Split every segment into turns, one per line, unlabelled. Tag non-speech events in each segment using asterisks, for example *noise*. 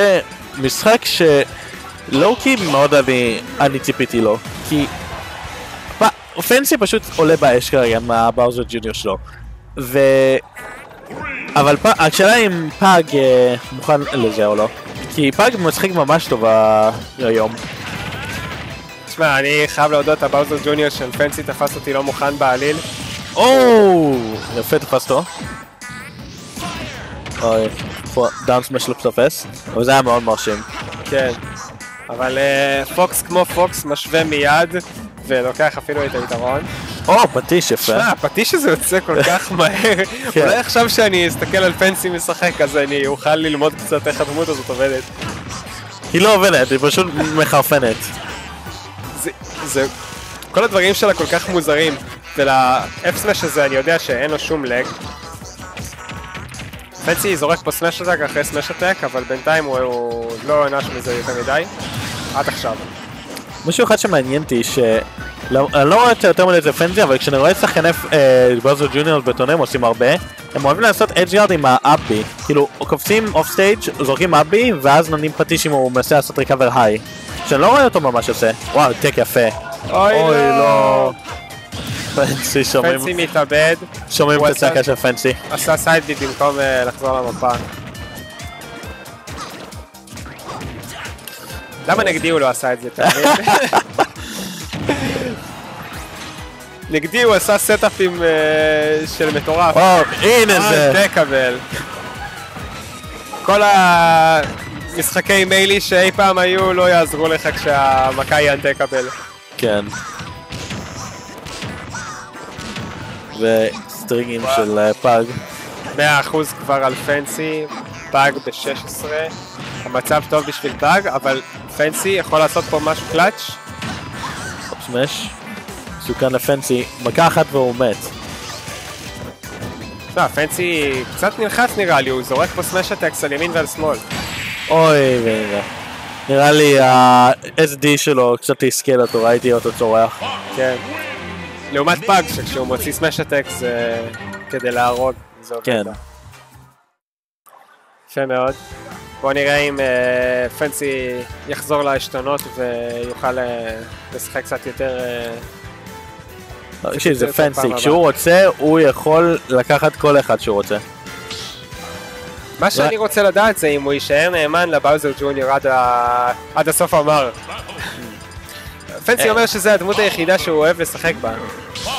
זה משחק ש low-key מאוד אני, אני ציפיתי לו, כי פנסי פשוט עולה באש כרגע מהבאוזר ג'וניור שלו, ו... אבל פ... השאלה אם פאג אה, מוכן לזה או לא, כי פאג משחק ממש טוב היום.
תשמע, אני חייב להודות, הבאוזר ג'וניור של פנסי תפס אותי לא מוכן בעליל.
או, יפה תפסת. אוי, down smash לא תופס, אבל זה היה מאוד מרשים.
כן. אבל אה, פוקס כמו פוקס משווה מיד, ולוקח אפילו את היתרון.
או, פטיש יפה.
תשמע, הפטיש הזה יוצא כל *laughs* כך מהר.
כן.
אולי עכשיו שאני אסתכל על פנסי משחק, אז אני אוכל ללמוד קצת איך הדמות הזאת עובדת.
היא לא עובדת, היא פשוט מחרפנת.
זה, זה, כל הדברים שלה כל כך מוזרים, ול- F smash הזה אני יודע שאין לו שום lag. פנסי זורק פה smash attack אחרי smash attack, אבל בינתיים הוא, הוא לא נענש מזה יותר מדי. עד עכשיו.
משהו אחד שמעניין אותי, ש... לא- אני לא רואה את זה יותר מדי את זה פנסי, אבל כשאני רואה שחקני אה, באוזר ג'וניור בטורנירים עושים הרבה, הם אוהבים לעשות edge guard עם ה up B. כאילו, קופצים off stage, זורקים up B, ואז נותנים פטיש אם הוא מנסה לעשות recover high. שאני לא רואה אותו ממש עושה. וואו, tech יפה.
אוי לא. *laughs*
פנסי שומעים
פנסי מתאבד,
שומעים את הצעקה של פנסי.
עשה סיידביט במקום אה, לחזור למפה. למה נגדי הוא לא עשה את זה, אתה מבין? *laughs* נגדי הוא עשה סטאפים אה, של מטורף.
הנה
אה,
זה.
תקבל. כל המשחקי מיילי שאי פעם היו לא יעזרו לך כשהמכה היא אנטקבל.
כן. וסטרינגים של אה, פאג.
100% כבר על פנסי, פאג ב-16. המצב טוב בשביל פאג, אבל פנסי יכול לעשות פה משהו clutch.
smash. מסוכן לפנסי. מכה אחת והוא מת.
לא, פנסי קצת נלחץ נראה לי, הוא זורק פה smash attacks על ימין ועל שמאל.
אוי ואיזה. נראה לי ה-SD שלו קצת הסכל אותו, ראיתי אותו צורח.
כן. לעומת פאג, שכשהוא מוציא סמש אטקס זה כדי להרוג. זה עובד
כן.
יפה מאוד. בוא נראה אם אה, פנסי יחזור לעשתונות ויוכל אה, לשחק קצת יותר... אה,
תקשיב, זה
יותר פעם
פנסי. כשהוא רוצה, הוא יכול לקחת כל אחד שהוא רוצה.
מה שאני רוצה לדעת זה אם הוא יישאר נאמן לבאוזר ג'וניור עד, ה... עד הסוף המר. *laughs* פנסי. אומר שזה הדמות היחידה שהוא אוהב לשחק בה,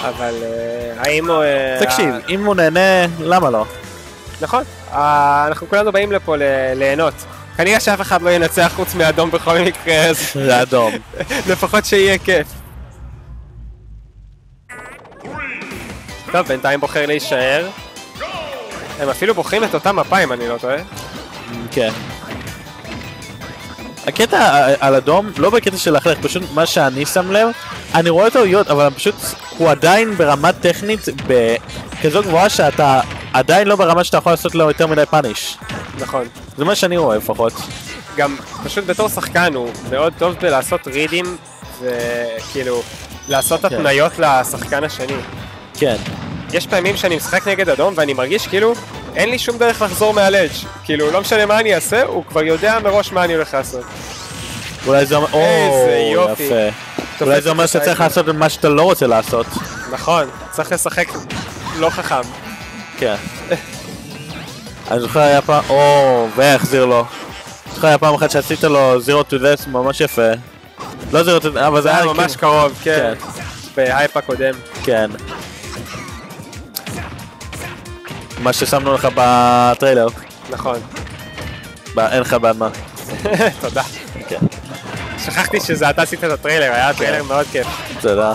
אבל אה, האם הוא... אה,
תקשיב, אם הוא נהנה, למה לא?
נכון, אה, אנחנו כולנו באים לפה ליהנות. כנראה שאף אחד לא ינצח חוץ מאדום בכל מקרה, אז
זה אדום. *laughs*
לפחות שיהיה כיף. טוב, בינתיים בוחר להישאר. הם אפילו בוחרים את אותה מפה אם אני לא טועה.
כן. הקטע על אדום, לא בקטע של להחלך, פשוט מה שאני שם לב, אני רואה טעויות, אבל פשוט הוא עדיין ברמה טכנית בכזו גבוהה שאתה עדיין לא ברמה שאתה יכול לעשות לו יותר מדי פאניש.
נכון.
זה מה שאני רואה לפחות.
גם פשוט בתור שחקן הוא מאוד טוב בלעשות רידים וכאילו לעשות
כן.
התניות לשחקן השני.
כן.
יש פעמים שאני משחק נגד אדום ואני מרגיש כאילו אין לי שום דרך לחזור מהלדג' כאילו לא משנה מה אני אעשה הוא כבר יודע מראש מה אני הולך לעשות.
אולי זה אומר...
איזה יופי.
אולי זה אומר שצריך לעשות את מה שאתה לא רוצה לעשות.
נכון, צריך לשחק לא חכם.
כן. אני זוכר היה פעם... או, והחזיר לו. אני זוכר היה פעם אחת שעשית לו zero to death ממש יפה. לא zero to death, אבל
זה היה
כאילו-
ממש קרוב, כן. בהייפ הקודם.
כן. מה ששמנו לך בטריילר.
נכון.
אין לך בעד מה. *laughs*
תודה.
כן.
שכחתי שזה אתה עשית את הטריילר, היה טריילר מאוד כיף.
תודה.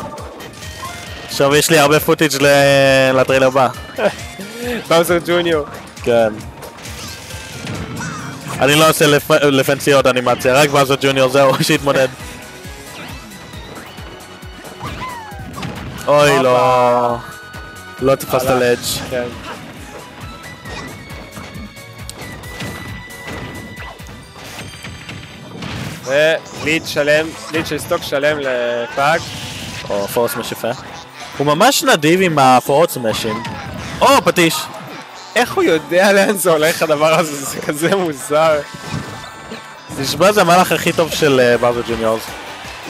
עכשיו יש לי הרבה footage ל- לטריילר הבא. *laughs*
באוזר ג'וניור.
כן. אני לא עושה לפ... לפנסי עוד אנימציה, רק באזו ג'וניור זהו, *laughs* שיתמודד. אוי לא... לא תפסת
הלך. וליד שלם, ליד של סטוק שלם לפאג.
או פורס סמש יפה. הוא ממש נדיב עם הפורט סמשים. או פטיש.
איך הוא יודע לאן זה הולך הדבר הזה? זה כזה מוזר.
נשבע זה המהלך הכי טוב של אה, באוזר ג'וניורס.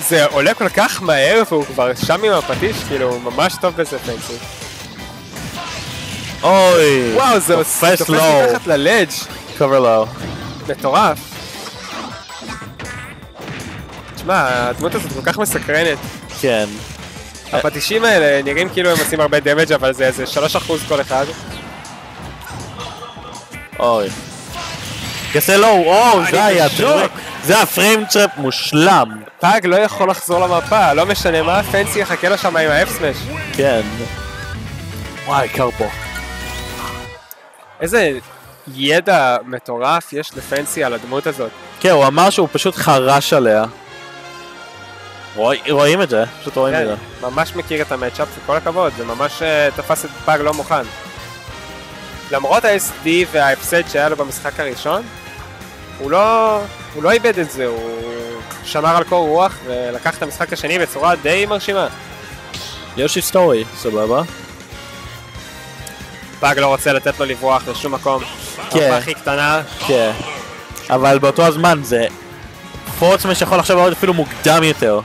זה עולה כל כך מהר והוא כבר שם עם הפטיש, כאילו, הוא ממש טוב בזה פנסי.
אוי!
וואו, זה
תופס.
מתחת ללדג',
קובר לואו.
מטורף. תשמע, הדמות הזאת כל כך מסקרנת.
כן.
הפטישים האלה נראים כאילו הם עושים הרבה damage אבל זה איזה 3% כל אחד.
אוי. כסה low, או, זה היה. טריק. זה ה frame trap מושלם.
פאג לא יכול לחזור למפה, לא משנה מה, פנסי יחכה לו שם עם ה F smash.
כן. וואי, קר פה.
איזה ידע מטורף יש לפנסי על הדמות הזאת.
כן, הוא אמר שהוא פשוט חרש עליה. רואי- רואים את זה, פשוט רואים את
כן,
זה.
ממש מכיר את ה matchup וכל הכבוד, זה ממש אה, תפס את פאג לא מוכן. למרות ה-SD וההפסד שהיה לו במשחק הראשון, הוא לא, הוא לא איבד את זה, הוא שמר על קור רוח ולקח את המשחק השני בצורה די מרשימה.
יושי סטורי, סבבה.
פאג לא רוצה לתת לו לברוח לשום מקום.
כן.
הכי קטנה,
כן. אבל באותו הזמן זה... פורצמן שיכול עכשיו לעוד אפילו מוקדם יותר.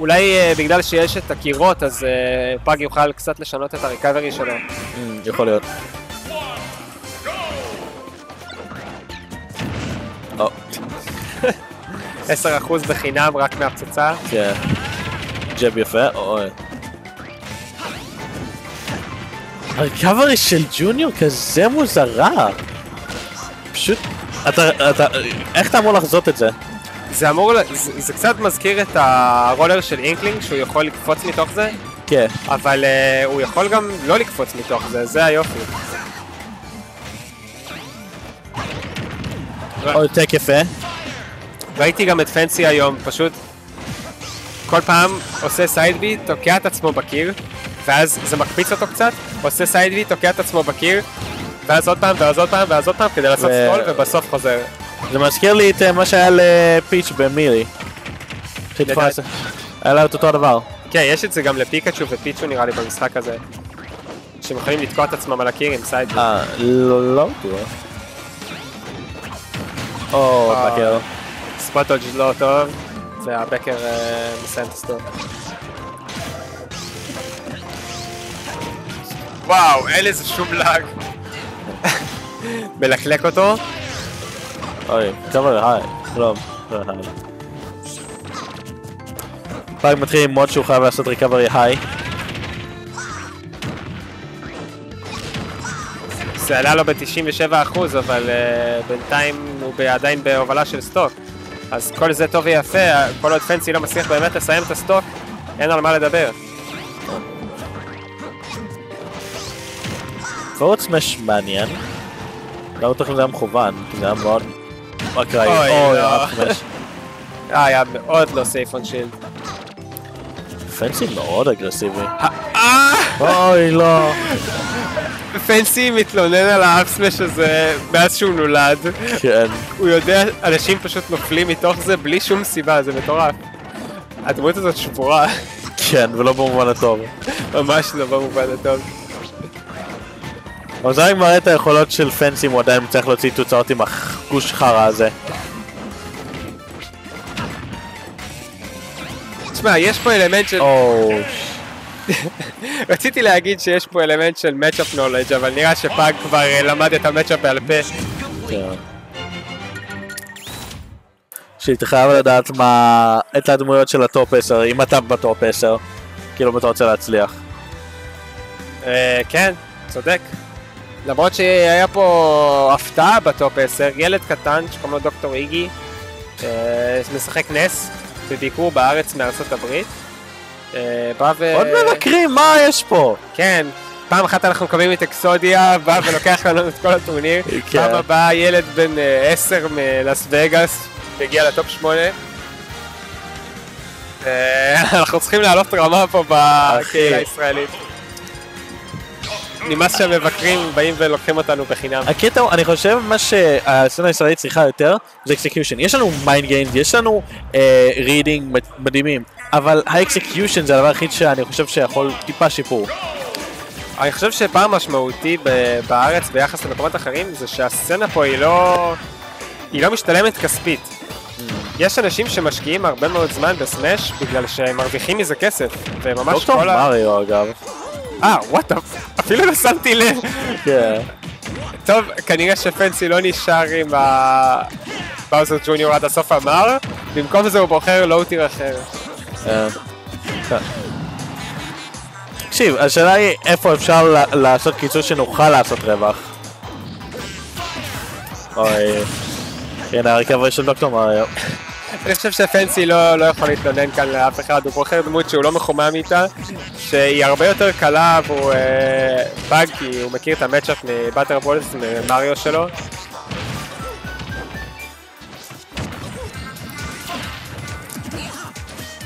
אולי אה, בגלל שיש את הקירות אז אה, פאג יוכל קצת לשנות את הריקאברי שלו.
אמ, יכול להיות. או,
10% בחינם רק מהפצצה.
כן. ג'ב יפה, אוי. ה recovery של ג'וניור כזה מוזרה. פשוט... אתה... אתה... איך אתה אמור לחזות את זה?
זה אמור, זה, זה קצת מזכיר את הרולר של אינקלינג שהוא יכול לקפוץ מתוך זה,
כן.
אבל uh, הוא יכול גם לא לקפוץ מתוך זה, זה היופי.
אוי, tech יפה.
ראיתי גם את פנסי היום, פשוט כל פעם עושה side B, תוקע את עצמו בקיר, ואז זה מקפיץ אותו קצת, עושה side B, תוקע את עצמו בקיר, ואז עוד פעם, ואז עוד פעם, ואז עוד פעם, כדי לעשות stall, ובסוף חוזר.
זה מזכיר לי את אה, מה שהיה לפיץ' ב Melee.
לדעת-
היה לה את אותו הדבר.
כן, יש את זה גם לפיקאצ'ו ופיצ'ו נראה לי במשחק הזה. שהם יכולים לתקוע את עצמם על הקיר עם side B.
אה, לא לא בטוח. או,
אה.
back air.
ספוטוג' לא טוב, והבקר אה, מסיים את הסטור. וואו, אין לזה שום לאג. *laughs* מלקלק אותו,
אוי, קבר היי. שלום. היי. פאג מתחיל עם מוד שהוא חייב לעשות ריקאברי היי.
זה עלה לו ב-97% אבל uh, בינתיים הוא עדיין בהובלה של סטוק. אז כל זה טוב ויפה, כל עוד פנסי לא מצליח באמת לסיים את הסטוק, אין על מה לדבר.
פורט סמש מעניין. לא בטוח אם זה היה מכוון, כי זה היה מאוד.
אוי,
אוי,
לא. אה, היה מאוד לא סייף און שילד.
פנסי מאוד אגרסיבי. אוי, לא.
פנסי מתלונן על האפסמש הזה מאז שהוא נולד.
כן.
הוא יודע, אנשים פשוט נופלים מתוך זה בלי שום סיבה, זה מטורף. הדמות הזאת שבורה,
כן, ולא במובן הטוב.
ממש לא במובן הטוב.
אבל זה רק מראה את היכולות של פנסי אם הוא עדיין צריך להוציא תוצאות עם הגוש חרא הזה.
תשמע, יש פה אלמנט של...
או, *laughs*
רציתי להגיד שיש פה אלמנט של matchup knowledge, אבל נראה שפאג כבר אה, למד את המצ'אפ בעל פה.
שאתה חייב לדעת מה... את הדמויות של ה top 10, אם אתה ב top 10. כאילו אם אתה רוצה להצליח.
אה, כן, צודק. למרות שהיה פה הפתעה ב top 10, ילד קטן שקוראים לו דוקטור איגי, אה, משחק נס בביקור בארץ מארצות הברית. אה, בא ו...
עוד מבקרים, מה יש פה?
כן, פעם אחת אנחנו מקבלים את אקסודיה, בא ולוקח לנו את כל הטורניר.
כן.
פעם הבאה ילד בן אה, 10 מלאס וגאס, שהגיע ל top 8. אה, *laughs* אנחנו צריכים לעלות רמה פה בקהילה הישראלית. נמאס שהמבקרים באים ולוקחים אותנו בחינם.
הקטע הוא, אני חושב מה שהסצנה הישראלית צריכה יותר זה execution. יש לנו mind game, יש לנו reading מדהימים, אבל ה execution זה הדבר היחיד שאני חושב שיכול טיפה שיפור.
אני חושב שפער משמעותי בארץ ביחס למקומות אחרים זה שהסצנה פה היא לא... היא לא משתלמת כספית. יש אנשים שמשקיעים הרבה מאוד זמן בסמאש בגלל שהם מרוויחים מזה כסף, וממש
דוקטור
כל ה...
מריו אגב.
אה, וואטה, אפילו לא שמתי לב.
כן.
טוב, כנראה שפנסי לא נשאר עם ה... באוזר ג'וניור עד הסוף אמר, במקום זה הוא בוחר לואוטיר אחר.
אה. תקשיב, השאלה היא איפה אפשר לעשות קיצור שנוכל לעשות רווח. אוי, הנה הריקברי של דוקטור מריו.
אני חושב שפנסי לא, לא יכול להתלונן כאן לאף אחד, הוא בוחר דמות שהוא לא מחומם איתה, שהיא הרבה יותר קלה עבור אה, באג, כי הוא מכיר את המצ'אפ מבאטר בולס, ממריו שלו.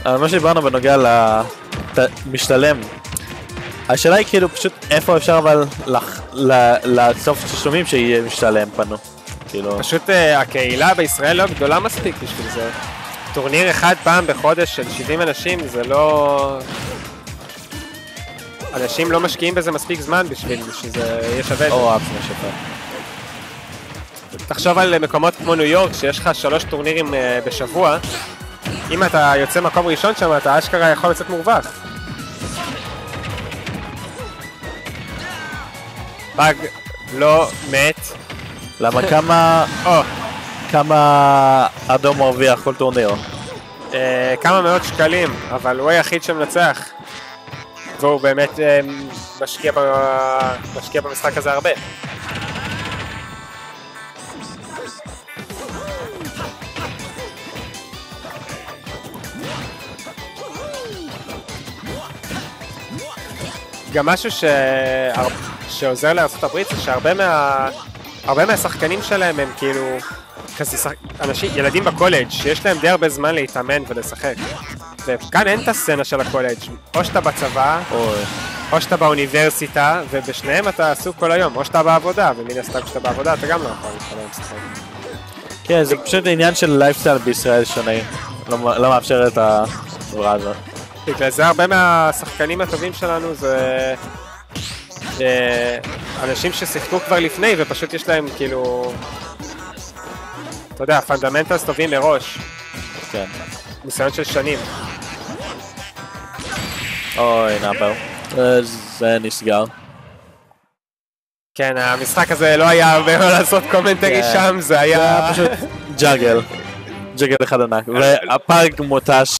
אבל מה שדיברנו בנוגע למשתלם, השאלה היא כאילו פשוט איפה אפשר אבל לח- ל- לאסוף תשלומים שיהיה משתלם פנו. כאילו,
פשוט אה, הקהילה בישראל לא גדולה מספיק בשביל זה. טורניר אחד פעם בחודש של 70 אנשים זה לא... אנשים לא משקיעים בזה מספיק זמן בשביל שזה יהיה שווה.
או אף משפר.
תחשוב על מקומות כמו ניו יורק, שיש לך שלוש טורנירים אה, בשבוע, אם אתה יוצא מקום ראשון שם, אתה אשכרה יכול לצאת מורווח. באג לא מת.
למה כמה, כמה אדום מרוויח כל טורניר?
אה, כמה מאות שקלים, אבל הוא היחיד שמנצח. והוא באמת אה, משקיע, ב... משקיע במשחק הזה הרבה. גם משהו ש... שעוזר לארה"ב זה שהרבה מה... הרבה מהשחקנים שלהם הם כאילו כזה שח... אנשים, ילדים בקולג' שיש להם די הרבה זמן להתאמן ולשחק. וכאן אין את הסצנה של הקולג', או שאתה בצבא,
אוי.
או שאתה באוניברסיטה, ובשניהם אתה עסוק כל היום, או שאתה בעבודה, ומן הסתם כשאתה בעבודה אתה גם לא יכול להתחיל לשחק.
כן, זה פשוט עניין של לייפסטייל בישראל שונה. לא לא מאפשר את החברה הזאת.
בגלל זה הרבה מהשחקנים הטובים שלנו זה אה, אנשים ששיחקו כבר לפני ופשוט יש להם כאילו, אתה יודע, fundamentals טובים מראש,
כן.
ניסיון של שנים.
אוי, נאפר. אה, זה נסגר.
כן, המשחק הזה לא היה הרבה מה לעשות commentary
כן.
שם, זה
זה היה
היה...
פשוט juggle. ג'אגל אחד ענק. והפארק מותש